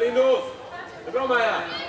lindo! Dobrou, Maia!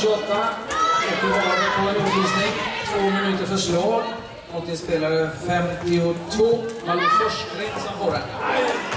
15.28 och på en uppvisning. Två minuter för slag. Mot din spelare 52. Malou Forsgren som får den.